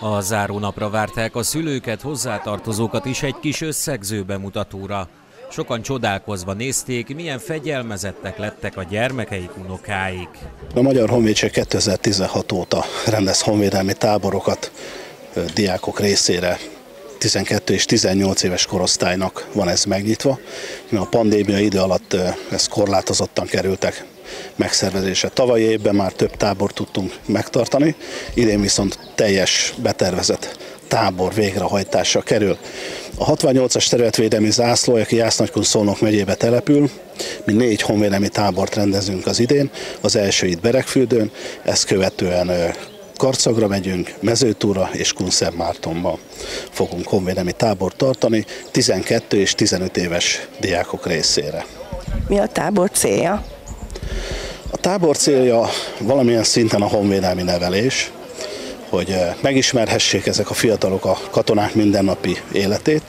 A zárónapra várták a szülőket, hozzátartozókat is egy kis összegző bemutatóra. Sokan csodálkozva nézték, milyen fegyelmezettek lettek a gyermekeik, unokáik. A Magyar Honvédség 2016 óta rendez honvédelmi táborokat diákok részére 12 és 18 éves korosztálynak van ez megnyitva. A pandémia idő alatt ez korlátozottan kerültek megszervezése. Tavaly évben már több tábor tudtunk megtartani, idén viszont teljes betervezett tábor végrehajtása kerül. A 68-as területvédelmi zászló, aki Jásznagykun Szolnok megyébe települ, mi négy honvédelmi tábort rendezünk az idén, az első itt Berekfüldön, ezt követően Karcagra megyünk, Mezőtúra és Kunszem Mártonba fogunk honvédelmi tábort tartani 12 és 15 éves diákok részére. Mi a tábor célja? A tábor célja valamilyen szinten a honvédelmi nevelés, hogy eh, megismerhessék ezek a fiatalok a katonák mindennapi életét.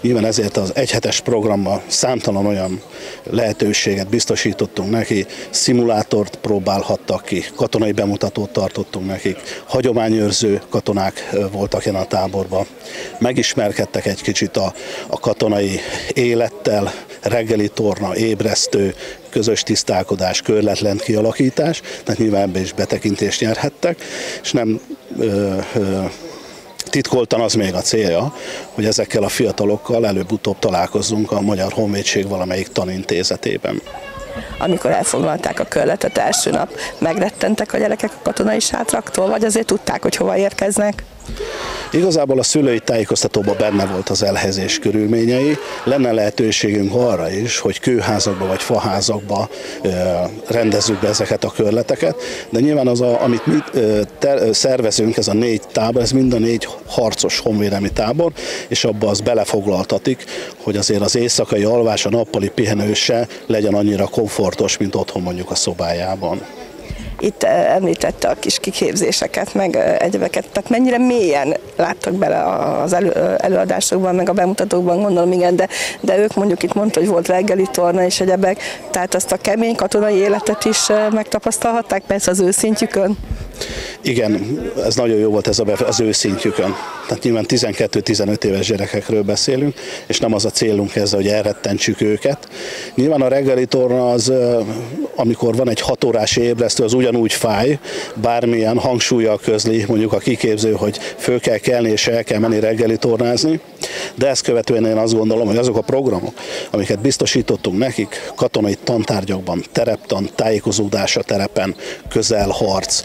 Nyilván ezért az egyhetes programban számtalan olyan lehetőséget biztosítottunk neki, szimulátort próbálhattak ki, katonai bemutatót tartottunk nekik, hagyományőrző katonák eh, voltak jelen a táborban. Megismerkedtek egy kicsit a, a katonai élettel, reggeli torna, ébresztő, közös tisztálkodás, körletlen kialakítás, tehát nyilván ebbe is betekintést nyerhettek, és nem ö, ö, titkoltan az még a célja, hogy ezekkel a fiatalokkal előbb-utóbb találkozzunk a Magyar Honvédség valamelyik tanintézetében. Amikor elfoglalták a körletet első nap, megrettentek a gyerekek a katonai sátraktól, vagy azért tudták, hogy hova érkeznek? Igazából a szülői tájékoztatóban benne volt az elhelyezés körülményei. Lenne lehetőségünk arra is, hogy kőházakba vagy faházakba rendezzük be ezeket a körleteket, de nyilván az, a, amit mi szervezünk, ez a négy tábor, ez mind a négy harcos honvédelmi tábor, és abba az belefoglaltatik, hogy azért az éjszakai alvás, a nappali pihenőse legyen annyira komfortos, mint otthon mondjuk a szobájában. Itt említette a kis kiképzéseket, meg egyebeket, tehát mennyire mélyen láttak bele az elő, előadásokban, meg a bemutatókban, gondolom igen, de, de ők mondjuk itt mondta, hogy volt reggeli torna és egyebek, tehát azt a kemény katonai életet is megtapasztalhatták, persze az őszintjükön. Igen, ez nagyon jó volt ez a az őszintjükön. Tehát nyilván 12-15 éves gyerekekről beszélünk, és nem az a célunk ezzel, hogy elrettentsük őket. Nyilván a reggeli torna az, amikor van egy hatórás ébresztő, az ugyanúgy fáj, bármilyen hangsúlyjal közli mondjuk a kiképző, hogy föl kell kelni és el kell menni reggeli tornázni, de ezt követően én azt gondolom, hogy azok a programok, amiket biztosítottunk nekik, katonai tantárgyakban, tereptan, tájékozódás a terepen, közelharc,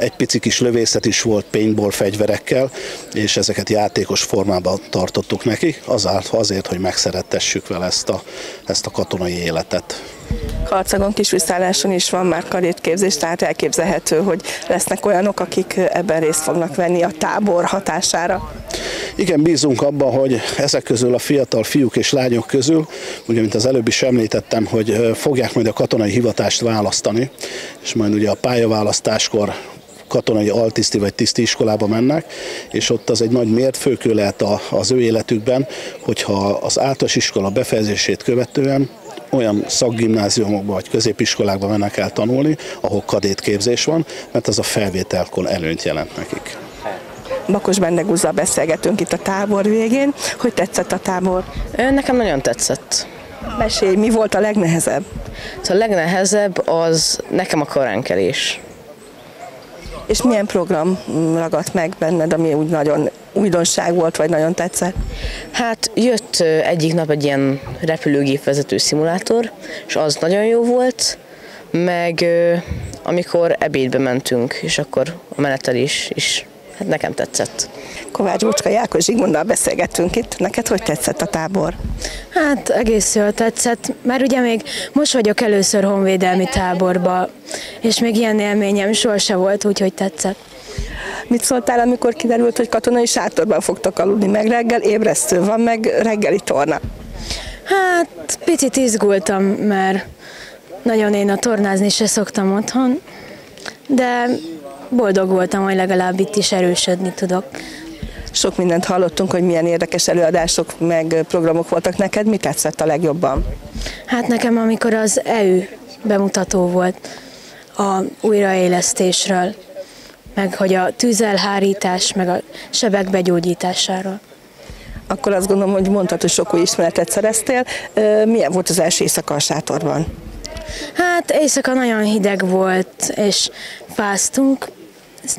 egy pici kis lövészet is volt paintball fegyverekkel, és ezeket játékos formában tartottuk nekik, azért, hogy megszerettessük vele ezt a, ezt a katonai életet. Karcagon kisviszálláson is van már karétképzés, tehát elképzelhető, hogy lesznek olyanok, akik ebben részt fognak venni a tábor hatására. Igen, bízunk abban, hogy ezek közül a fiatal fiúk és lányok közül, ugye, mint az előbb is említettem, hogy fogják majd a katonai hivatást választani, és majd ugye a pályaválasztáskor katonai altiszti vagy tiszti iskolába mennek, és ott az egy nagy mértfőkő lehet az ő életükben, hogyha az általános iskola befejezését követően olyan szakgimnáziumokba vagy középiskolákba mennek el tanulni, ahol kadétképzés van, mert az a felvételkor előnyt jelent nekik. Bakos Bendegúzzal beszélgetünk itt a tábor végén. Hogy tetszett a tábor? Nekem nagyon tetszett. Mesélj, mi volt a legnehezebb? A legnehezebb az nekem a koránkelés. És milyen program ragadt meg benned, ami úgy nagyon újdonság volt, vagy nagyon tetszett? Hát jött egyik nap egy ilyen repülőgépvezető szimulátor, és az nagyon jó volt, meg amikor ebédbe mentünk, és akkor a menetelés is hát nekem tetszett. Kovács Bocska Jákos Zsigmonddal beszélgettünk itt. Neked hogy tetszett a tábor? Hát egész jól tetszett, mert ugye még most vagyok először honvédelmi táborba, és még ilyen élményem sohasem volt, úgyhogy tetszett. Mit szóltál, amikor kiderült, hogy katonai sátorban fogtok aludni, meg reggel ébresztő van, meg reggeli torna? Hát picit izgultam, mert nagyon én a tornázni se szoktam otthon, de boldog voltam, hogy legalább itt is erősödni tudok. Sok mindent hallottunk, hogy milyen érdekes előadások meg programok voltak neked. Mi tetszett a legjobban? Hát nekem, amikor az EU bemutató volt a újraélesztésről, meg hogy a tűzelhárítás, meg a sebek begyógyításáról. Akkor azt gondolom, hogy mondtad, hogy sok új ismeretet szereztél. Milyen volt az első éjszaka a sátorban? Hát éjszaka nagyon hideg volt, és fáztunk,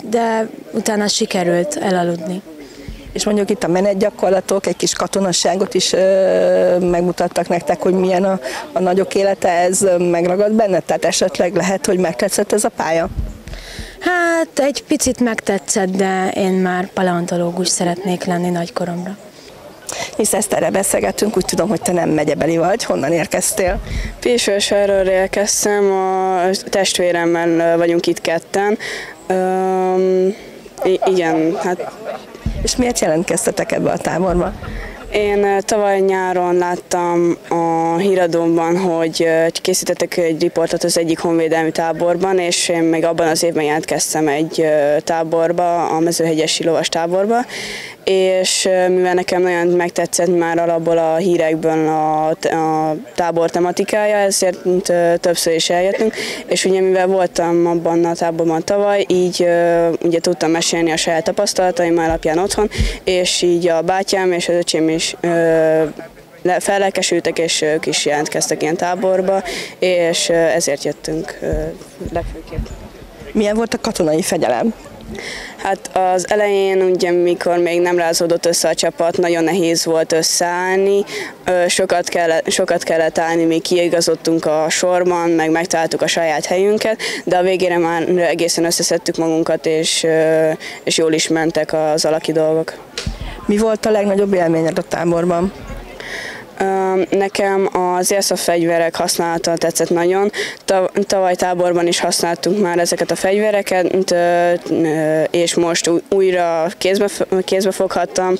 de utána sikerült elaludni. És mondjuk itt a menetgyakorlatok, egy kis katonasságot is ö, megmutattak nektek, hogy milyen a, a nagyok élete, ez megragad benned? Tehát esetleg lehet, hogy megtetszett ez a pálya? Hát egy picit megtetszett, de én már paleontológus szeretnék lenni nagykoromra. Hisz ezt erre beszélgettünk, úgy tudom, hogy te nem megyebeli vagy. Honnan érkeztél? Pésvősárról érkeztem, a testvéremmel vagyunk itt ketten. Um, igen, hát... És miért jelentkeztetek ebbe a táborba? Én tavaly nyáron láttam a híradóban, hogy készítettek egy riportot az egyik honvédelmi táborban, és én még abban az évben jelentkeztem egy táborba, a mezőhegyesi lovas táborba, és mivel nekem nagyon megtetszett már alapból a hírekből a, a tábor tematikája, ezért többször is eljöttünk, és ugye mivel voltam abban a táborban tavaly, így ugye tudtam mesélni a saját tapasztalataim alapján otthon, és így a bátyám és az öcsém is fellelkesültek, és ők is jelentkeztek ilyen táborba, és ezért jöttünk legfőképp. Milyen volt a katonai fegyelem? Hát az elején, ugye, mikor még nem rázódott össze a csapat, nagyon nehéz volt összeállni, sokat kellett, sokat kellett állni, még kiigazodtunk a sorban, meg megtaláltuk a saját helyünket, de a végére már egészen összeszedtük magunkat, és, és jól is mentek az alaki dolgok. Mi volt a legnagyobb élményed a táborban? Nekem az airsoft fegyverek használata tetszett nagyon. Tavaly táborban is használtunk már ezeket a fegyvereket, és most újra kézbe, kézbe foghattam,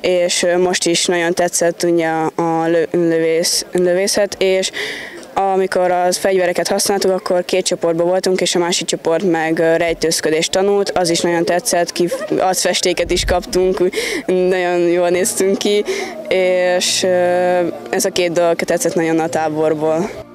és most is nagyon tetszett ugye a lövész, lövészet, és amikor az fegyvereket használtuk, akkor két csoportban voltunk, és a másik csoport meg rejtőzködést tanult, az is nagyon tetszett, ki, festéket is kaptunk, nagyon jól néztünk ki, és ez a két dolog tetszett nagyon a táborból.